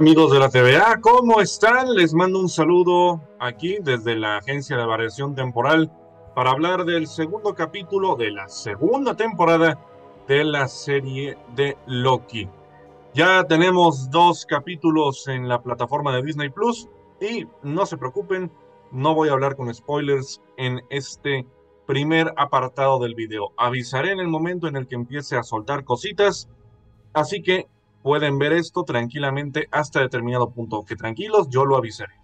Amigos de la TVA, ¿cómo están? Les mando un saludo aquí desde la Agencia de Variación Temporal para hablar del segundo capítulo de la segunda temporada de la serie de Loki. Ya tenemos dos capítulos en la plataforma de Disney Plus y no se preocupen, no voy a hablar con spoilers en este primer apartado del video. Avisaré en el momento en el que empiece a soltar cositas, así que pueden ver esto tranquilamente hasta determinado punto. Que tranquilos, yo lo avisaré.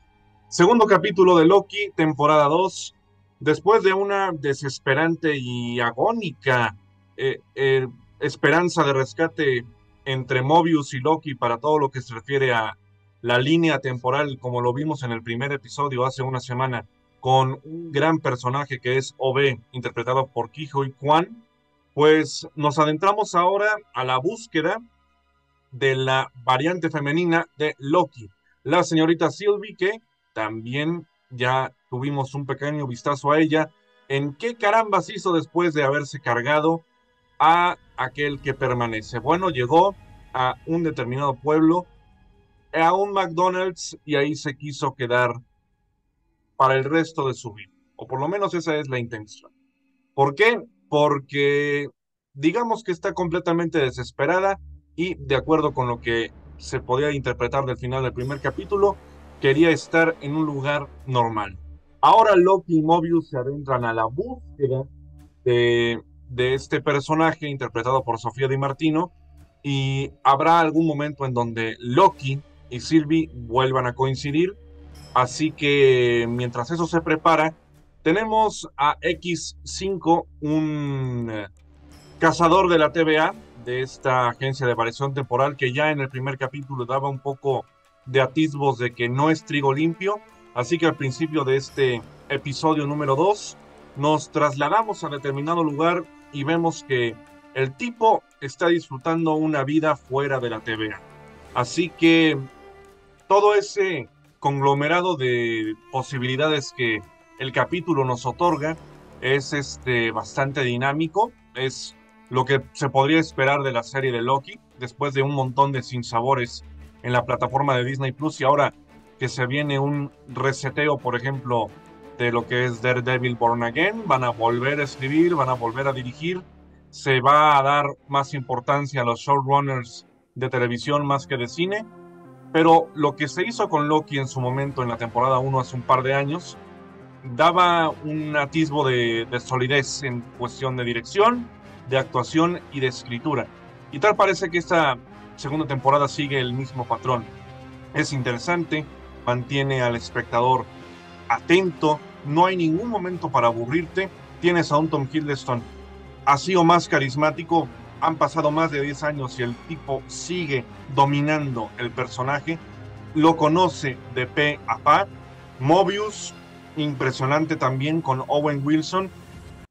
Segundo capítulo de Loki, temporada 2. Después de una desesperante y agónica eh, eh, esperanza de rescate entre Mobius y Loki para todo lo que se refiere a la línea temporal, como lo vimos en el primer episodio hace una semana, con un gran personaje que es OB, interpretado por Kijo y Kwan, pues nos adentramos ahora a la búsqueda de la variante femenina de Loki, la señorita Sylvie, que también ya tuvimos un pequeño vistazo a ella, en qué carambas hizo después de haberse cargado a aquel que permanece. Bueno, llegó a un determinado pueblo, a un McDonald's, y ahí se quiso quedar para el resto de su vida, o por lo menos esa es la intención. ¿Por qué? Porque digamos que está completamente desesperada y de acuerdo con lo que se podía interpretar del final del primer capítulo, quería estar en un lugar normal. Ahora Loki y Mobius se adentran a la búsqueda de, este personaje interpretado por Sofía Di Martino y habrá algún momento en donde Loki y Sylvie vuelvan a coincidir. Así que mientras eso se prepara, tenemos a X5, un eh, cazador de la TVA, de esta agencia de variación temporal que ya en el primer capítulo daba un poco de atisbos de que no es trigo limpio. Así que al principio de este episodio número 2 nos trasladamos a determinado lugar y vemos que el tipo está disfrutando una vida fuera de la TVA. Así que todo ese conglomerado de posibilidades que el capítulo nos otorga es este bastante dinámico, es lo que se podría esperar de la serie de Loki, después de un montón de sinsabores en la plataforma de Disney Plus y ahora que se viene un reseteo, por ejemplo, de lo que es Daredevil Born Again, van a volver a escribir, van a volver a dirigir, se va a dar más importancia a los showrunners de televisión más que de cine, pero lo que se hizo con Loki en su momento en la temporada 1 hace un par de años, daba un atisbo de, de solidez en cuestión de dirección, de actuación y de escritura. Y tal parece que esta segunda temporada sigue el mismo patrón. Es interesante, mantiene al espectador atento, no hay ningún momento para aburrirte. Tienes a un Tom Hiddleston así o más carismático. Han pasado más de 10 años y el tipo sigue dominando el personaje. Lo conoce de pe a pa. Mobius, impresionante también con Owen Wilson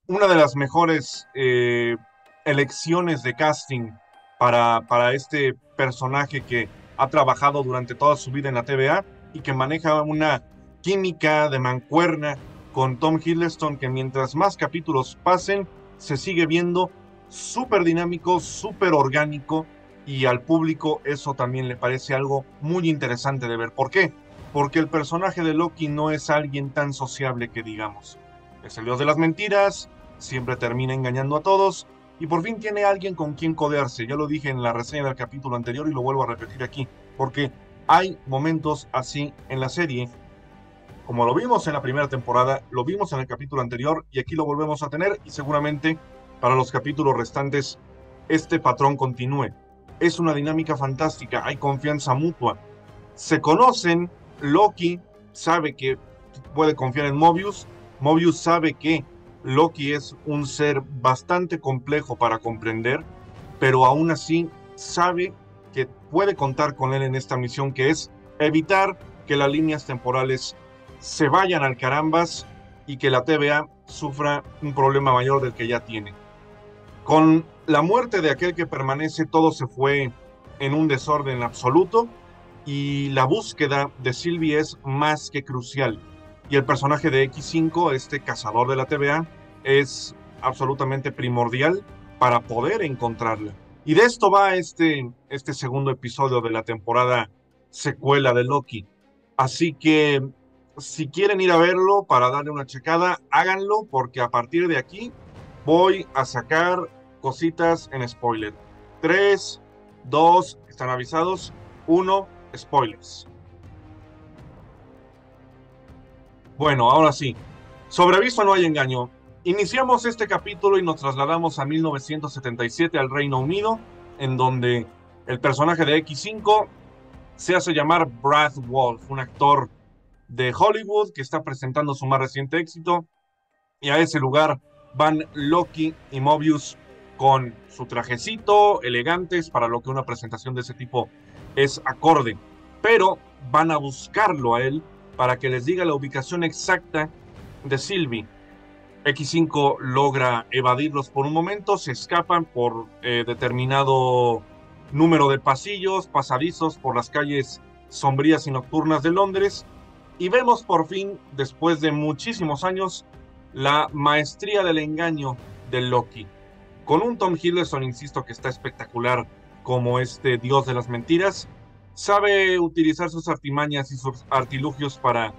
una de las mejores eh, elecciones de casting para, para este personaje que ha trabajado durante toda su vida en la TVA y que maneja una química de mancuerna con Tom Hiddleston que mientras más capítulos pasen se sigue viendo súper dinámico, súper orgánico y al público eso también le parece algo muy interesante de ver. ¿Por qué? Porque el personaje de Loki no es alguien tan sociable que digamos. Es el dios de las mentiras, siempre termina engañando a todos y por fin tiene alguien con quien codearse. Ya lo dije en la reseña del capítulo anterior y lo vuelvo a repetir aquí, porque hay momentos así en la serie. Como lo vimos en la primera temporada, lo vimos en el capítulo anterior y aquí lo volvemos a tener y seguramente para los capítulos restantes este patrón continúe. Es una dinámica fantástica, hay confianza mutua. Se conocen, Loki sabe que puede confiar en Mobius, Mobius sabe que Loki es un ser bastante complejo para comprender, pero aún así sabe que puede contar con él en esta misión que es evitar que las líneas temporales se vayan al carambas y que la TVA sufra un problema mayor del que ya tiene. Con la muerte de aquel que permanece, todo se fue en un desorden absoluto y la búsqueda de Sylvie es más que crucial y el personaje de X5, este cazador de la TVA, es absolutamente primordial para poder encontrarla. Y de esto va este, este segundo episodio de la temporada secuela de Loki. Así que si quieren ir a verlo para darle una checada, háganlo porque a partir de aquí voy a sacar cositas en spoiler. 3, 2, están avisados. 1, spoilers. Bueno, ahora sí. Sobre aviso no hay engaño. Iniciamos este capítulo y nos trasladamos a 1977 al Reino Unido, en donde el personaje de X5 se hace llamar Brad Wolf, un actor de Hollywood que está presentando su más reciente éxito. Y a ese lugar van Loki y Mobius con su trajecito, elegantes, para lo que una presentación de ese tipo es acorde. Pero van a buscarlo a él para que les diga la ubicación exacta de Sylvie. X5 logra evadirlos por un momento, se escapan por eh, determinado número de pasillos, pasadizos por las calles sombrías y nocturnas de Londres y vemos por fin, después de muchísimos años, la maestría del engaño de Loki. Con un Tom Hiddleston, insisto, que está espectacular como este dios de las mentiras, sabe utilizar sus artimañas y sus artilugios para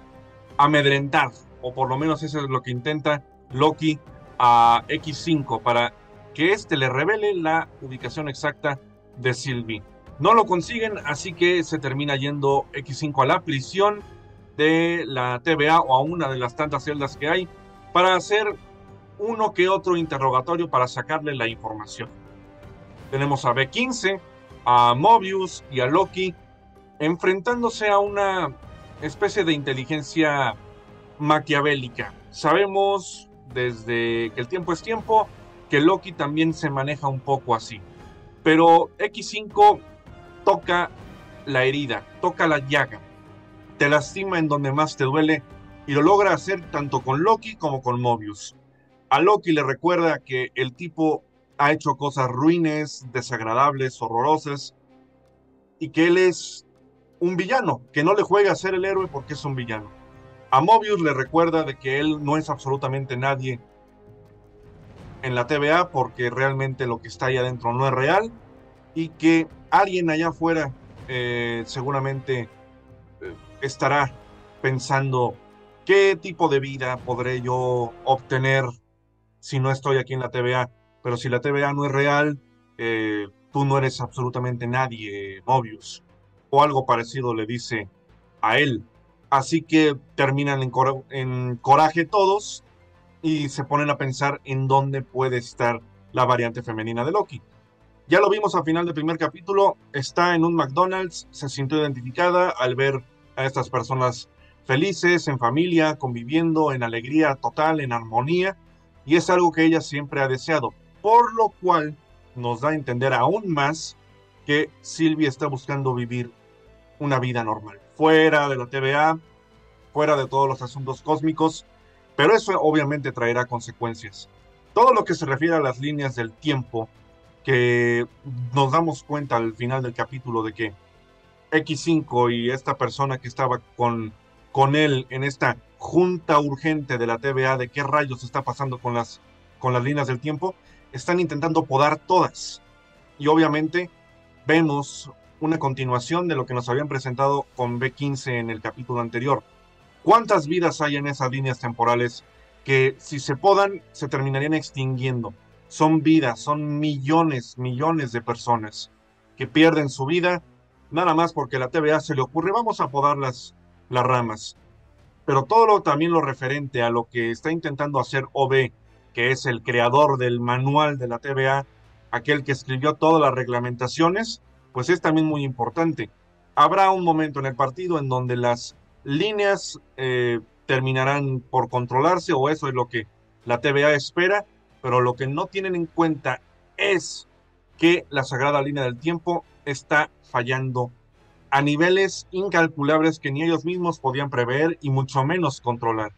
amedrentar, o por lo menos eso es lo que intenta Loki a X5, para que éste le revele la ubicación exacta de Sylvie. No lo consiguen, así que se termina yendo X5 a la prisión de la TVA o a una de las tantas celdas que hay para hacer uno que otro interrogatorio para sacarle la información. Tenemos a B15, a Mobius y a Loki enfrentándose a una especie de inteligencia maquiavélica. Sabemos desde que el tiempo es tiempo que Loki también se maneja un poco así. Pero X5 toca la herida, toca la llaga, te lastima en donde más te duele y lo logra hacer tanto con Loki como con Mobius. A Loki le recuerda que el tipo ha hecho cosas ruines, desagradables, horrorosas y que él es un villano, que no le juega a ser el héroe porque es un villano. A Mobius le recuerda de que él no es absolutamente nadie en la TVA porque realmente lo que está ahí adentro no es real y que alguien allá afuera eh, seguramente estará pensando qué tipo de vida podré yo obtener si no estoy aquí en la TVA. Pero si la TVA no es real, eh, tú no eres absolutamente nadie, Mobius. O algo parecido le dice a él. Así que terminan en, coraje todos y se ponen a pensar en dónde puede estar la variante femenina de Loki. Ya lo vimos al final del primer capítulo, está en un McDonald's, se sintió identificada al ver a estas personas felices, en familia, conviviendo, en alegría total, en armonía, y es algo que ella siempre ha deseado, por lo cual nos da a entender aún más que Silvia está buscando vivir una vida normal, fuera de la TVA, fuera de todos los asuntos cósmicos, pero eso obviamente traerá consecuencias. Todo lo que se refiere a las líneas del tiempo, que nos damos cuenta al final del capítulo de que X5 y esta persona que estaba con, con él en esta junta urgente de la TVA de qué rayos está pasando con las, con las líneas del tiempo, están intentando podar todas. Y obviamente vemos una continuación de lo que nos habían presentado con B15 en el capítulo anterior. ¿Cuántas vidas hay en esas líneas temporales que si se podan se terminarían extinguiendo? Son vidas, son millones, millones de personas que pierden su vida nada más porque la TVA se le ocurre, vamos a podar las, las ramas. Pero todo lo, también lo referente a lo que está intentando hacer OB, que es el creador del manual de la TVA, aquel que escribió todas las reglamentaciones, pues es también muy importante. Habrá un momento en el partido en donde las líneas eh, terminarán por controlarse, o eso es lo que la TVA espera, pero lo que no tienen en cuenta es que la sagrada línea del tiempo está fallando a niveles incalculables que ni ellos mismos podían prever y mucho menos controlar.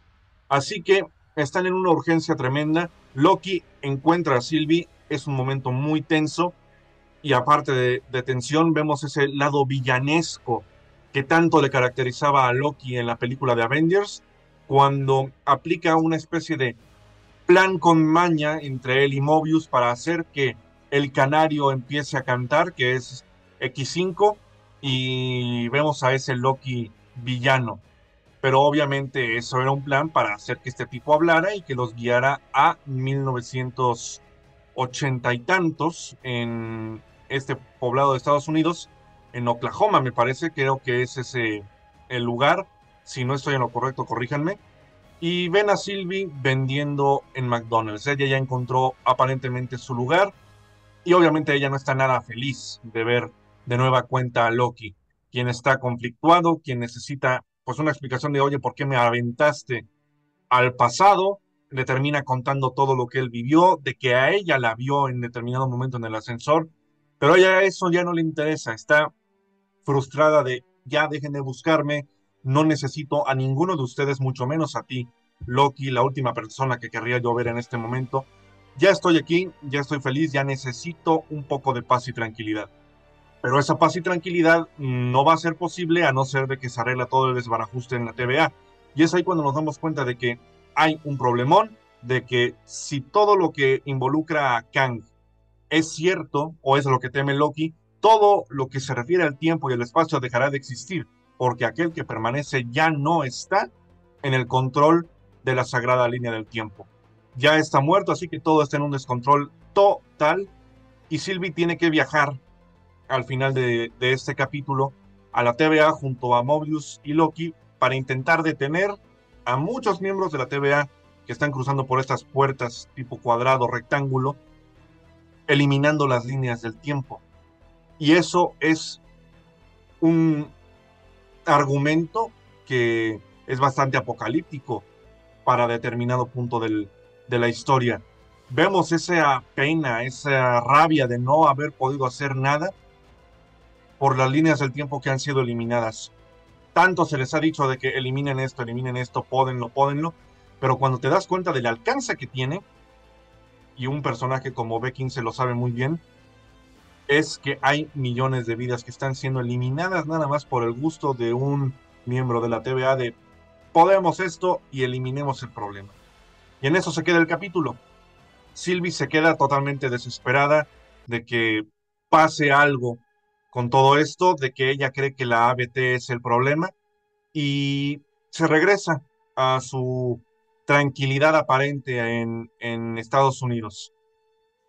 Así que están en una urgencia tremenda. Loki encuentra a Sylvie, es un momento muy tenso y aparte de, de, tensión vemos ese lado villanesco que tanto le caracterizaba a Loki en la película de Avengers cuando aplica una especie de plan con maña entre él y Mobius para hacer que el canario empiece a cantar, que es X5 y vemos a ese Loki villano. Pero obviamente eso era un plan para hacer que este tipo hablara y que los guiara a 1980 y tantos en este poblado de Estados Unidos, en Oklahoma me parece, creo que es ese el lugar, si no estoy en lo correcto, corríjanme. Y ven a Sylvie vendiendo en McDonald's. Ella ya encontró aparentemente su lugar y obviamente ella no está nada feliz de ver de nueva cuenta a Loki, quien está conflictuado, quien necesita pues una explicación de, oye, ¿por qué me aventaste al pasado? Le termina contando todo lo que él vivió, de que a ella la vio en determinado momento en el ascensor, pero a ella eso ya no le interesa, está frustrada de, ya dejen de buscarme, no necesito a ninguno de ustedes, mucho menos a ti, Loki, la última persona que querría yo ver en este momento. Ya estoy aquí, ya estoy feliz, ya necesito un poco de paz y tranquilidad. Pero esa paz y tranquilidad no va a ser posible a no ser de que se arregla todo el desbarajuste en la TVA. Y es ahí cuando nos damos cuenta de que hay un problemón, de que si todo lo que involucra a Kang es cierto o es lo que teme Loki, todo lo que se refiere al tiempo y al espacio dejará de existir, porque aquel que permanece ya no está en el control de la sagrada línea del tiempo. Ya está muerto, así que todo está en un descontrol total y Sylvie tiene que viajar al final de, este capítulo a la TVA junto a Mobius y Loki para intentar detener a muchos miembros de la TVA que están cruzando por estas puertas tipo cuadrado, rectángulo, eliminando las líneas del tiempo. Y eso es un argumento que es bastante apocalíptico para determinado punto del, de la historia. Vemos esa pena, esa rabia de no haber podido hacer nada por las líneas del tiempo que han sido eliminadas. Tanto se les ha dicho de que eliminen esto, eliminen esto, pódenlo, pódenlo, pero cuando te das cuenta del alcance que tiene, y un personaje como B15 se lo sabe muy bien, es que hay millones de vidas que están siendo eliminadas nada más por el gusto de un miembro de la TVA de podemos esto y eliminemos el problema. Y en eso se queda el capítulo. Sylvie se queda totalmente desesperada de que pase algo con todo esto de que ella cree que la ABT es el problema y se regresa a su tranquilidad aparente en, Estados Unidos.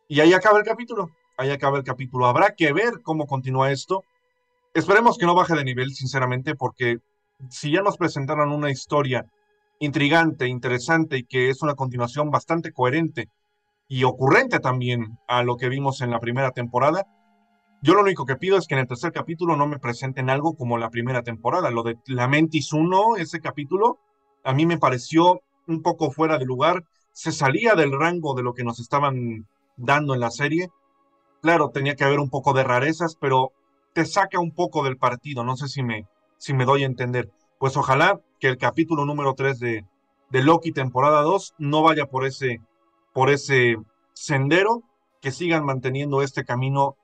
Y ahí acaba el capítulo, ahí acaba el capítulo. Habrá que ver cómo continúa esto. Esperemos que no baje de nivel, sinceramente, porque si ya nos presentaron una historia intrigante, interesante y que es una continuación bastante coherente y ocurrente también a lo que vimos en la primera temporada, yo lo único que pido es que en el tercer capítulo no me presenten algo como la primera temporada. Lo de Lamentis 1, ese capítulo, a mí me pareció un poco fuera de lugar. Se salía del rango de lo que nos estaban dando en la serie. Claro, tenía que haber un poco de rarezas, pero te saca un poco del partido. No sé si me, si me doy a entender. Pues ojalá que el capítulo número 3 de, de Loki temporada 2 no vaya por ese, por ese sendero, que sigan manteniendo este camino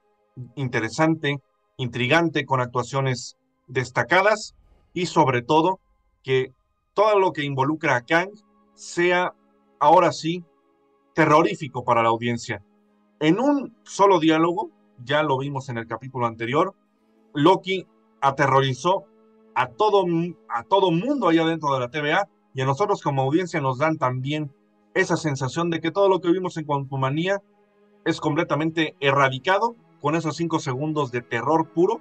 interesante, intrigante, con actuaciones destacadas y sobre todo que todo lo que involucra a Kang sea ahora sí terrorífico para la audiencia. En un solo diálogo, ya lo vimos en el capítulo anterior, Loki aterrorizó a todo, a todo mundo allá dentro de la TVA y a nosotros como audiencia nos dan también esa sensación de que todo lo que vimos en Quantumania es completamente erradicado con esos cinco segundos de terror puro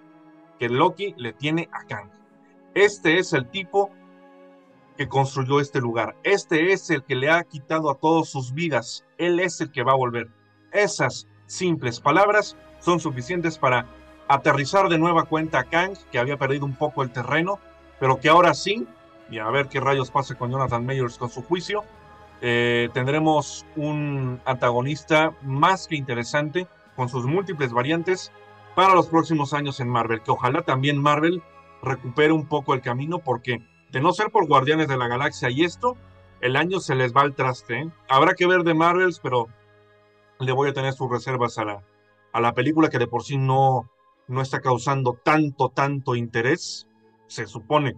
que Loki le tiene a Kang. Este es el tipo que construyó este lugar. Este es el que le ha quitado a todos sus vidas. Él es el que va a volver. Esas simples palabras son suficientes para aterrizar de nueva cuenta a Kang, que había perdido un poco el terreno, pero que ahora sí, y a ver qué rayos pasa con Jonathan Mayers con su juicio, eh, tendremos un antagonista más que interesante con sus múltiples variantes para los próximos años en Marvel, que ojalá también Marvel recupere un poco el camino porque de no ser por Guardianes de la Galaxia y esto, el año se les va al traste. ¿eh? Habrá que ver de Marvels, pero le voy a tener sus reservas a la, a la película que de por sí no, no está causando tanto, tanto interés. Se supone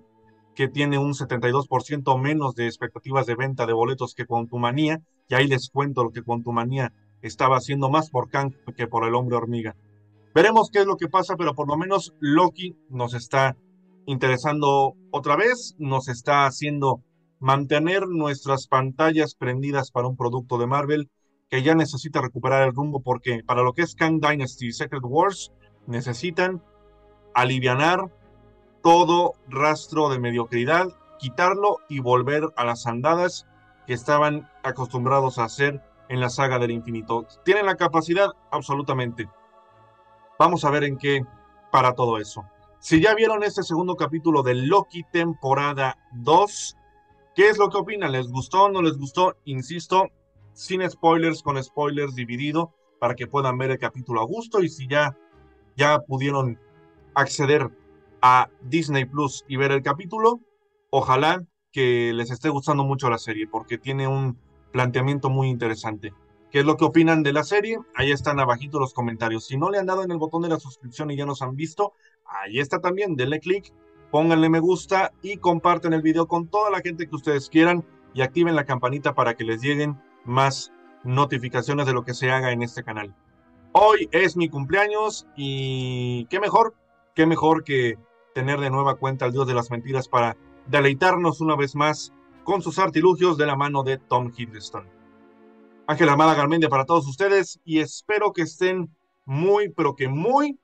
que tiene un 72% menos de expectativas de venta de boletos que Quantumania, y ahí les cuento lo que Quantumania estaba haciendo más por Kang que por el hombre hormiga. Veremos qué es lo que pasa, pero por lo menos Loki nos está interesando otra vez, nos está haciendo mantener nuestras pantallas prendidas para un producto de Marvel que ya necesita recuperar el rumbo porque para lo que es Kang Dynasty y Secret Wars necesitan alivianar todo rastro de mediocridad, quitarlo y volver a las andadas que estaban acostumbrados a hacer en la saga del infinito. ¿Tienen la capacidad? Absolutamente. Vamos a ver en qué para todo eso. Si ya vieron este segundo capítulo de Loki temporada 2, ¿qué es lo que opinan? ¿Les gustó o no les gustó? Insisto, sin spoilers, con spoilers dividido, para que puedan ver el capítulo a gusto y si ya, ya pudieron acceder a Disney Plus y ver el capítulo, ojalá que les esté gustando mucho la serie, porque tiene un planteamiento muy interesante. ¿Qué es lo que opinan de la serie? Ahí están abajito los comentarios. Si no le han dado en el botón de la suscripción y ya nos han visto, ahí está también. Denle click, pónganle me gusta y comparten el video con toda la gente que ustedes quieran y activen la campanita para que les lleguen más notificaciones de lo que se haga en este canal. Hoy es mi cumpleaños y qué mejor, qué mejor que tener de nueva cuenta al Dios de las Mentiras para deleitarnos una vez más con sus artilugios de la mano de Tom Hiddleston. Ángel Armada Garmendia para todos ustedes y espero que estén muy, pero que muy